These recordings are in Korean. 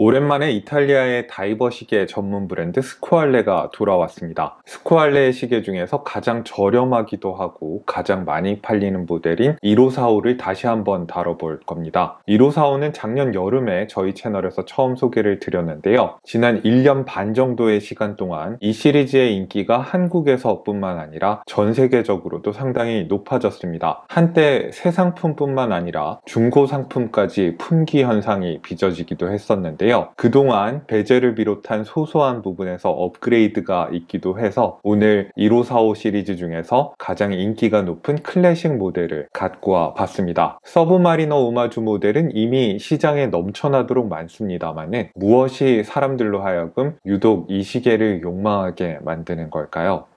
오랜만에 이탈리아의 다이버 시계 전문 브랜드 스쿠알레가 돌아왔습니다. 스쿠알레의 시계 중에서 가장 저렴하기도 하고 가장 많이 팔리는 모델인 1545를 다시 한번 다뤄볼 겁니다. 1545는 작년 여름에 저희 채널에서 처음 소개를 드렸는데요. 지난 1년 반 정도의 시간 동안 이 시리즈의 인기가 한국에서뿐만 아니라 전 세계적으로도 상당히 높아졌습니다. 한때 새 상품뿐만 아니라 중고 상품까지 품귀 현상이 빚어지기도 했었는데요. 있는데요. 그동안 베젤을 비롯한 소소한 부분에서 업그레이드가 있기도 해서 오늘 1545 시리즈 중에서 가장 인기가 높은 클래식 모델을 갖고 와 봤습니다. 서브마리너 오마주 모델은 이미 시장에 넘쳐나도록 많습니다만 무엇이 사람들로 하여금 유독 이 시계를 욕망하게 만드는 걸까요?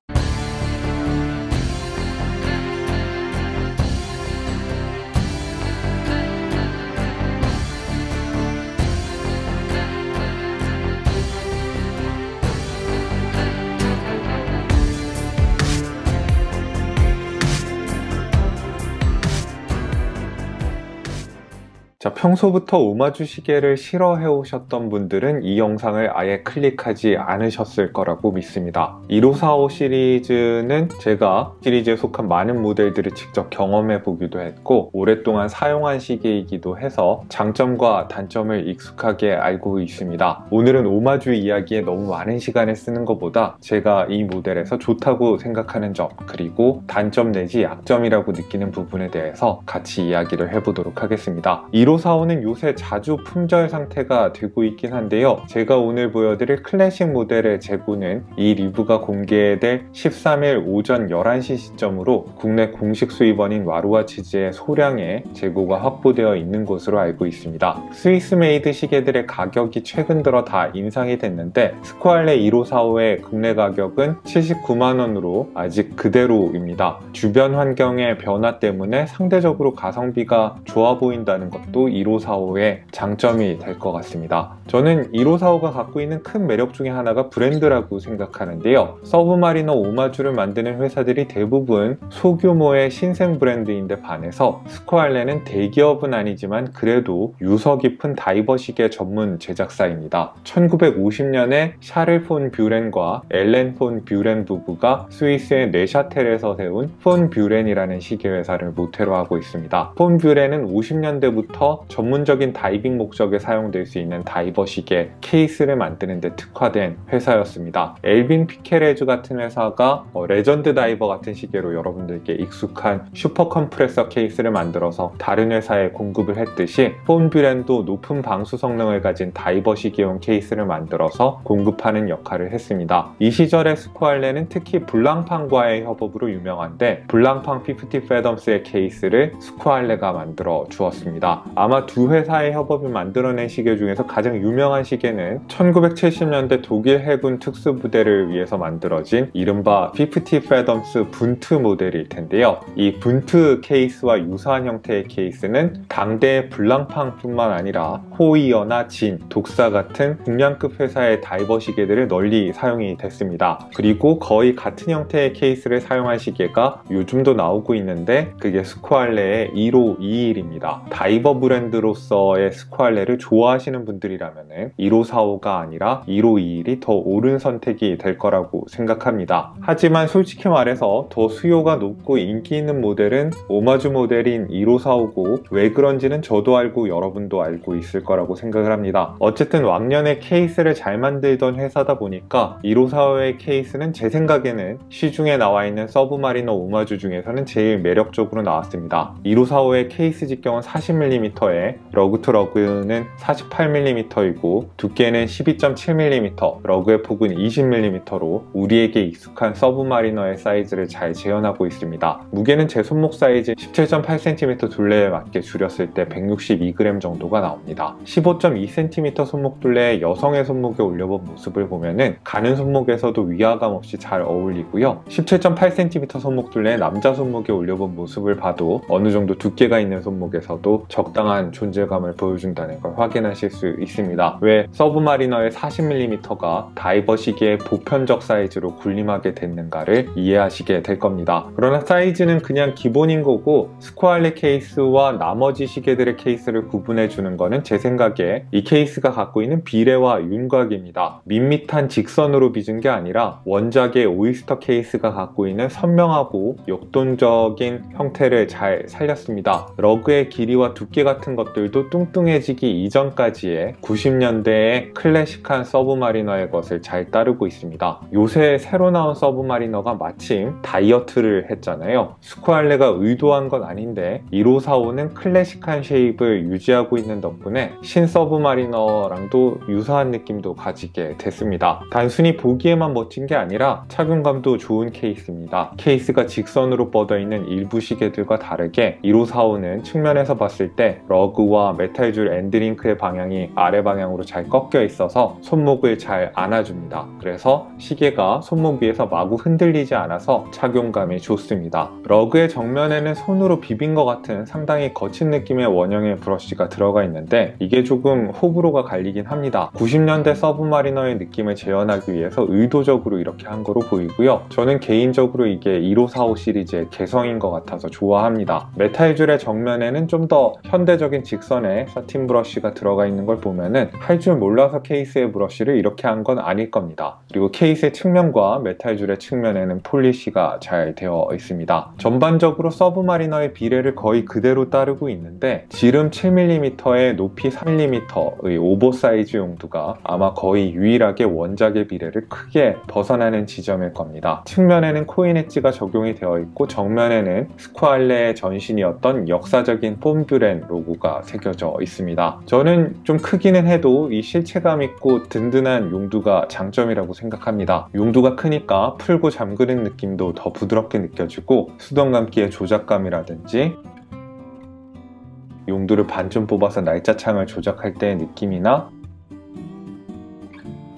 평소부터 오마주 시계를 싫어해 오셨던 분들은 이 영상을 아예 클릭하지 않으셨을 거라고 믿습니다. 1545 시리즈는 제가 시리즈에 속한 많은 모델들을 직접 경험해 보기도 했고 오랫동안 사용한 시계이기도 해서 장점과 단점을 익숙하게 알고 있습니다. 오늘은 오마주 이야기에 너무 많은 시간을 쓰는 것보다 제가 이 모델에서 좋다고 생각하는 점 그리고 단점 내지 약점이라고 느끼는 부분에 대해서 같이 이야기를 해보도록 하겠습니다. 1545는 요새 자주 품절 상태가 되고 있긴 한데요. 제가 오늘 보여드릴 클래식 모델의 재고는 이 리뷰가 공개될 13일 오전 11시 시점으로 국내 공식 수입원인 와루아치즈의 소량의 재고가 확보되어 있는 것으로 알고 있습니다. Swiss made 시계들의 가격이 최근 들어 다 인상이 됐는데 스쿠알레 1545의 국내 가격은 79만원으로 아직 그대로입니다. 주변 환경의 변화 때문에 상대적으로 가성비가 좋아 보인다는 것도 1545의 장점이 될 것 같습니다. 저는 1545가 갖고 있는 큰 매력 중에 하나가 브랜드라고 생각하는데요. 서브마리너 오마주를 만드는 회사들이 대부분 소규모의 신생 브랜드인데 반해서 스쿠알레는 대기업은 아니지만 그래도 유서 깊은 다이버시계 전문 제작사입니다. 1950년에 샤를 폰 뷰렌과 엘렌 폰 뷰렌 부부가 스위스의 뇌샤텔에서 세운 폰 뷰렌이라는 시계 회사를 모태로 하고 있습니다. 폰 뷰렌은 50년대부터 전문적인 다이빙 목적에 사용될 수 있는 다이버 시계 케이스를 만드는 데 특화된 회사였습니다. 엘빈 피케레즈 같은 회사가 어, 레전드 다이버 같은 시계로 여러분들께 익숙한 super compressor 케이스를 만들어서 다른 회사에 공급을 했듯이 폰뷰렌도 높은 방수 성능을 가진 다이버 시계용 케이스를 만들어서 공급하는 역할을 했습니다. 이 시절의 스쿠알레는 특히 블랑팡과의 협업으로 유명한데 블랑팡 50 Fathoms의 케이스를 스쿠알레가 만들어 주었습니다. 아마 두 회사의 협업이 만들어낸 시계 중에서 가장 유명한 시계는 1970년대 독일 해군 특수부대를 위해서 만들어진 이른바 50 Fathoms 분트 모델일 텐데요. 이 분트 케이스와 유사한 형태의 케이스는 당대의 블랑팡뿐만 아니라 호이어나 진, 독사 같은 중량급 회사의 다이버 시계들을 널리 사용이 됐습니다. 그리고 거의 같은 형태의 케이스를 사용한 시계가 요즘도 나오고 있는데 그게 스코알레의 1521입니다. 다이버 브랜드 브랜드로서의 스코알레를 좋아하시는 분들이라면 1545가 아니라 1521이 더 옳은 선택이 될 거라고 생각합니다. 하지만 솔직히 말해서 더 수요가 높고 인기 있는 모델은 오마주 모델인 1545고 왜 그런지는 저도 알고 여러분도 알고 있을 거라고 생각을 합니다. 어쨌든 왕년에 케이스를 잘 만들던 회사다 보니까 1545의 케이스는 제 생각에는 시중에 나와 있는 서브마리너 오마주 중에서는 제일 매력적으로 나왔습니다. 1545의 케이스 직경은 40mm lug to lug는 48mm이고 두께는 12.7mm, lug의 폭은 20mm로 우리에게 익숙한 서브마리너의 사이즈를 잘 재현하고 있습니다. 무게는 제 손목 사이즈 17.8cm 둘레에 맞게 줄였을 때 162g 정도가 나옵니다. 15.2cm 손목 둘레의 여성의 손목에 올려본 모습을 보면은 가는 손목에서도 위화감 없이 잘 어울리고요. 17.8cm 손목 둘레의 남자 손목에 올려본 모습을 봐도 어느 정도 두께가 있는 손목에서도 적당한 존재감을 보여준다는 걸 확인하실 수 있습니다. 왜 서브마리너의 40mm가 다이버 시계의 보편적 사이즈로 군림하게 됐는가를 이해하시게 될 겁니다. 그러나 사이즈는 그냥 기본인 거고 스코알레 케이스와 나머지 시계들의 케이스를 구분해 주는 거는 제 생각에 이 케이스가 갖고 있는 비례와 윤곽입니다. 밋밋한 직선으로 빚은 게 아니라 원작의 오이스터 케이스가 갖고 있는 선명하고 역동적인 형태를 잘 살렸습니다. lug의 길이와 두께 같은 것들도 뚱뚱해지기 이전까지의 90년대의 클래식한 서브마리너의 것을 잘 따르고 있습니다. 요새 새로 나온 서브마리너가 마침 다이어트를 했잖아요. 스쿠알레가 의도한 건 아닌데 1545는 클래식한 shape을 유지하고 있는 덕분에 신 서브마리너랑도 유사한 느낌도 가지게 됐습니다. 단순히 보기에만 멋진 게 아니라 착용감도 좋은 케이스입니다. 케이스가 직선으로 뻗어 있는 일부 시계들과 다르게 1545는 측면에서 봤을 때 lug와 메탈줄 end link의 방향이 아래 방향으로 잘 꺾여 있어서 손목을 잘 안아줍니다. 그래서 시계가 손목 위에서 마구 흔들리지 않아서 착용감이 좋습니다. lug의 정면에는 손으로 비빈 것 같은 상당히 거친 느낌의 원형의 브러쉬가 들어가 있는데 이게 조금 호불호가 갈리긴 합니다. 90년대 서브마리너의 느낌을 재현하기 위해서 의도적으로 이렇게 한 거로 보이고요. 저는 개인적으로 이게 1545 시리즈의 개성인 것 같아서 좋아합니다. 메탈줄의 정면에는 좀 더 현대적 인 직선의 satin 브러쉬가 들어가 있는 걸 보면은 할 줄 몰라서 케이스의 브러쉬를 이렇게 한 건 아닐 겁니다. 그리고 케이스의 측면과 메탈줄의 측면에는 polish가 잘 되어 있습니다. 전반적으로 서브마리너의 비례를 거의 그대로 따르고 있는데 지름 7mm에 높이 3mm의 오버사이즈 용도가 아마 거의 유일하게 원작의 비례를 크게 벗어나는 지점일 겁니다. 측면에는 코인 엣지가 적용이 되어 있고 정면에는 스쿠알레의 전신이었던 역사적인 폼뷰렌 로고 가 새겨져 있습니다. 저는 좀 크기는 해도 이 실체감 있고 든든한 용두가 장점이라고 생각합니다. 용두가 크니까 풀고 잠그는 느낌도 더 부드럽게 느껴지고 수동 감기의 조작감이라든지 용두를 반쯤 뽑아서 날짜창을 조작할 때의 느낌이나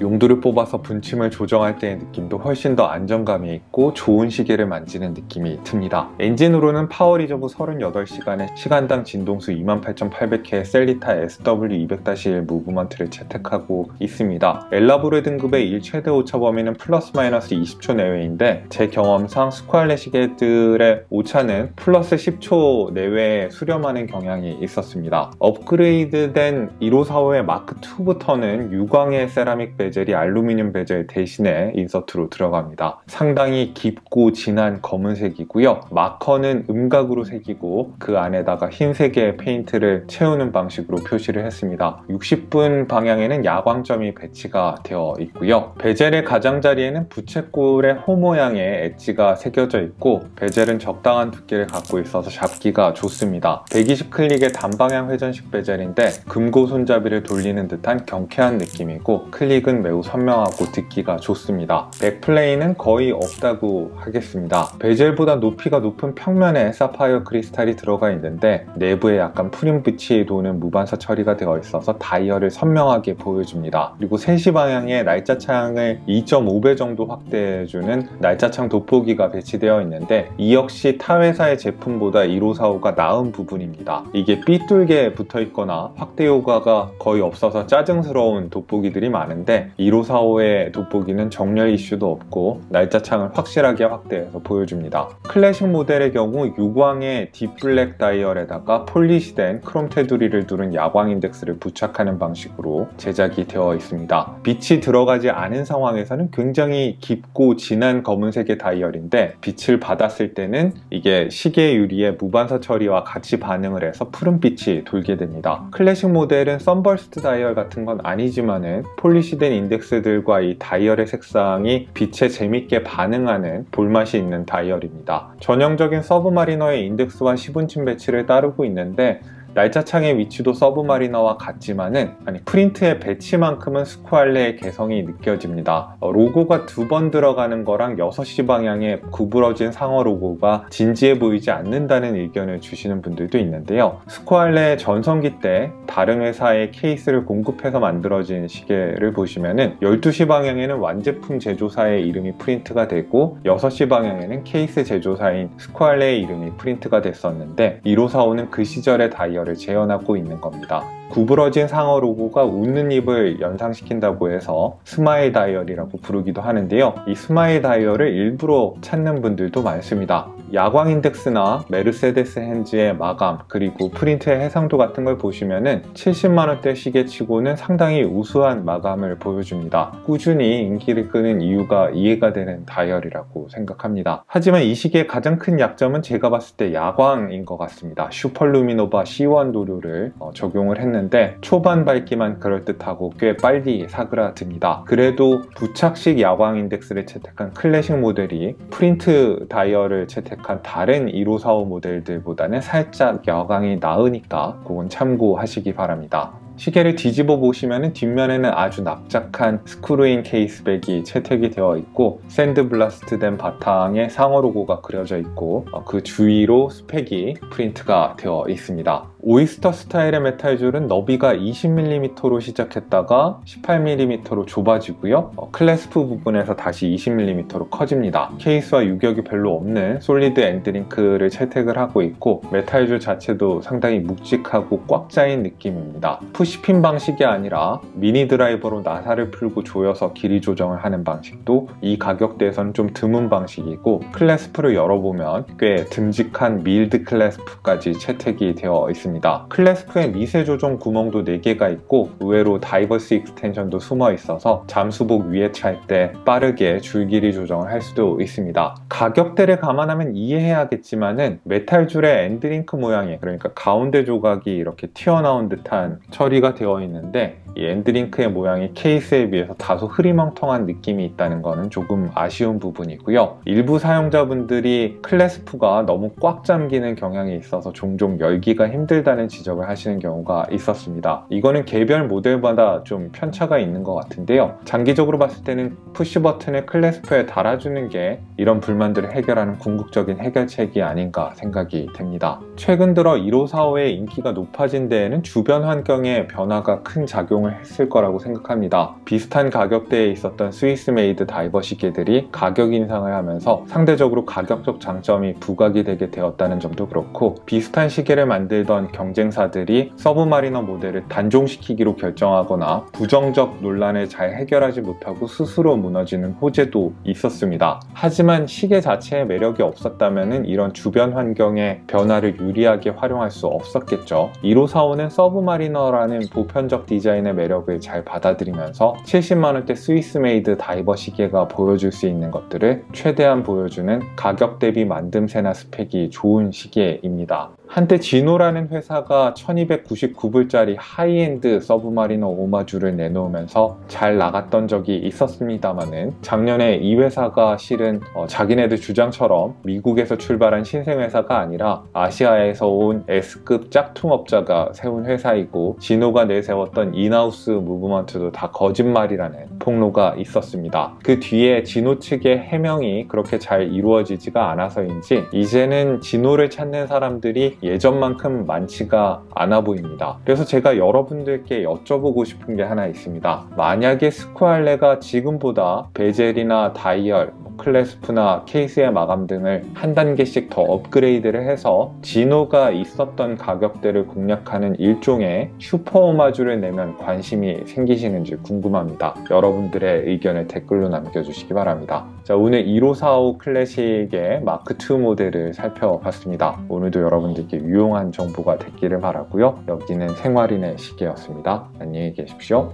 용두를 뽑아서 분침을 조정할 때의 느낌도 훨씬 더 안정감이 있고 좋은 시계를 만지는 느낌이 듭니다. 엔진으로는 power reserve 38시간에 시간당 진동수 28,800회의 셀리타 SW200-1 movement를 채택하고 있습니다. 엘라브레 등급의 1 최대 오차 범위는 플러스 마이너스 20초 내외인데 제 경험상 스쿠알레 시계들의 오차는 플러스 10초 내외에 수렴하는 경향이 있었습니다. 업그레이드된 1545의 마크2부터는 유광의 세라믹 베 bezel이 알루미늄 베젤 대신에 insert로 들어갑니다. 상당히 깊고 진한 검은색이고요. 마커는 음각으로 새기고 그 안에다가 흰색의 페인트를 채우는 방식으로 표시를 했습니다. 60분 방향에는 야광점이 배치가 되어 있고요. bezel의 가장자리에는 부채꼴의 호 모양의 엣지가 새겨져 있고 bezel은 적당한 두께를 갖고 있어서 잡기가 좋습니다. 120 클릭의 단방향 회전식 bezel인데 금고 손잡이를 돌리는 듯한 경쾌한 느낌이고 클릭은 매우 선명하고 듣기가 좋습니다. back play는 거의 없다고 하겠습니다. bezel보다 높이가 높은 평면에 사파이어 crystal이 들어가 있는데 내부에 약간 푸른빛이 도는 무반사 처리가 되어 있어서 다이얼을 선명하게 보여줍니다. 그리고 3시 방향에 날짜 창을 2.5배 정도 확대해주는 날짜 창 돋보기가 배치되어 있는데 이 역시 타 회사의 제품보다 1545가 나은 부분입니다. 이게 삐뚤게 붙어 있거나 확대 효과가 거의 없어서 짜증스러운 돋보기들이 많은데 1545의 돋보기는 정렬 이슈도 없고 날짜 창을 확실하게 확대해서 보여줍니다. 클래식 모델의 경우 유광의 deep black 다이얼에다가 polish된 크롬 테두리를 두른 야광 인덱스를 부착하는 방식으로 제작이 되어 있습니다. 빛이 들어가지 않은 상황에서는 굉장히 깊고 진한 검은색의 다이얼인데 빛을 받았을 때는 이게 시계 유리의 무반사 처리와 같이 반응을 해서 푸른빛이 돌게 됩니다. 클래식 모델은 sunburst 다이얼 같은 건 아니지만은 polish된 인덱스들과 이 다이얼의 색상이 빛에 재밌게 반응하는 볼 맛이 있는 다이얼입니다. 전형적인 서브마리너의 인덱스와 시분침 배치를 따르고 있는데 날짜창의 위치도 서브마리너와 같지만은 아니 프린트의 배치만큼은 스쿠알레의 개성이 느껴집니다. 어, 로고가 두 번 들어가는 거랑 6시 방향에 구부러진 상어 로고가 진지해 보이지 않는다는 의견을 주시는 분들도 있는데요. 스쿠알레 전성기 때 다른 회사의 케이스를 공급해서 만들어진 시계를 보시면은 12시 방향에는 완제품 제조사의 이름이 프린트가 되고 6시 방향에는 케이스 제조사인 스쿠알레의 이름이 프린트가 됐었는데 1545는 그 시절의 다이얼 다이얼을 재현하고 있는 겁니다. 구부러진 상어 로고가 웃는 입을 연상시킨다고 해서 smile 다이얼이라고 부르기도 하는데요. 이 smile 다이얼을 일부러 찾는 분들도 많습니다. 야광 인덱스나 Mercedes hands의 마감 그리고 프린트의 해상도 같은 걸 보시면은 70만원대 시계치고는 상당히 우수한 마감을 보여줍니다. 꾸준히 인기를 끄는 이유가 이해가 되는 다이얼이라고 생각합니다. 하지만 이 시계의 가장 큰 약점은 제가 봤을 때 야광인 것 같습니다. 슈퍼루미노바 C1 도료를 어, 적용을 했는데 초반 밝기만 그럴듯하고 꽤 빨리 사그라듭니다. 그래도 부착식 야광 인덱스를 채택한 클래식 모델이 프린트 다이얼을 채택 선택한 다른 1545 모델들보다는 살짝 여광이 나으니까 그건 참고하시기 바랍니다. 시계를 뒤집어 보시면 뒷면에는 아주 납작한 screw-in case back이 채택이 되어 있고 sandblast 된 바탕에 상어 로고가 그려져 있고 어, 그 주위로 스펙이 프린트가 되어 있습니다. 오이스터 스타일의 메탈줄은 너비가 20mm로 시작했다가 18mm로 좁아지고요. 어, clasp 부분에서 다시 20mm로 커집니다. 케이스와 유격이 별로 없는 solid end link를 채택을 하고 있고 메탈줄 자체도 상당히 묵직하고 꽉 짜인 느낌입니다. push pin 방식이 아니라 미니 드라이버로 나사를 풀고 조여서 길이 조정을 하는 방식도 이 가격대에서는 좀 드문 방식이고 clasp를 열어보면 꽤 듬직한 milled clasp까지 채택이 되어 있습니다. 있습니다. clasp의 미세 조정 구멍도 4개가 있고 의외로 diver's extension도 숨어 있어서 잠수복 위에 찰 때 빠르게 줄길이 조정을 할 수도 있습니다. 가격대를 감안하면 이해해야겠지만은 메탈 줄의 end link 모양이 그러니까 가운데 조각이 이렇게 튀어나온 듯한 처리가 되어 있는데 이 end link의 모양이 케이스에 비해서 다소 흐리멍텅한 느낌이 있다는 것은 조금 아쉬운 부분이고요. 일부 사용자분들이 clasp가 너무 꽉 잠기는 경향이 있어서 종종 열기가 힘들 다는 지적을 하시는 경우가 있었습니다. 이거는 개별 모델마다 좀 편차가 있는 것 같은데요. 장기적으로 봤을 때는 push 버튼을 clasp에 달아주는 게 이런 불만들을 해결하는 궁극적인 해결책이 아닌가 생각이 됩니다. 최근 들어 1545의 인기가 높아진 데에는 주변 환경의 변화가 큰 작용 작용을 했을 거라고 생각합니다. 비슷한 가격대에 있었던 Swiss made 다이버 시계들이 가격 인상을 하면서 상대적으로 가격적 장점이 부각이 되게 되었다는 점도 그렇고 비슷한 시계를 만들던 경쟁사들이 서브마리너 모델을 단종시키기로 결정하거나 부정적 논란을 잘 해결하지 못하고 스스로 무너지는 호재도 있었습니다. 하지만 시계 자체의 매력이 없었다면 이런 주변 환경의 변화를 유리하게 활용할 수 없었겠죠. 1545는 서브마리너라는 보편적 디자인의 매력을 잘 받아들이면서 70만원대 Swiss made 다이버 시계가 보여줄 수 있는 것들을 최대한 보여주는 가격 대비 만듦새나 스펙이 좋은 시계입니다. 한때 지노라는 회사가 1299불짜리 하이엔드 서브마리너 오마주를 내놓으면서 잘 나갔던 적이 있었습니다만은 작년에 이 회사가 실은 어, 자기네들 주장처럼 미국에서 출발한 신생회사가 아니라 아시아에서 온 S급 짝퉁업자가 세운 회사이고 지노가 내세웠던 in-house movement도 다 거짓말이라는 폭로가 있었습니다. 그 뒤에 지노 측의 해명이 그렇게 잘 이루어지지가 않아서인지 이제는 지노를 찾는 사람들이 예전만큼 많지가 않아 보입니다. 그래서 제가 여러분들께 여쭤보고 싶은 게 하나 있습니다. 만약에 스쿠알레가 지금보다 bezel이나 다이얼, clasp나 케이스의 마감 등을 한 단계씩 더 업그레이드를 해서 지노가 있었던 가격대를 공략하는 일종의 슈퍼 오마주를 내면 관심이 생기시는지 궁금합니다. 여러분들의 의견을 댓글로 남겨주시기 바랍니다. 자, 오늘 1545 클래식의 마크2 모델을 살펴봤습니다. 오늘도 여러분들께 유용한 정보가 됐기를 바라고요. 여기는 생활인의 시계였습니다. 안녕히 계십시오.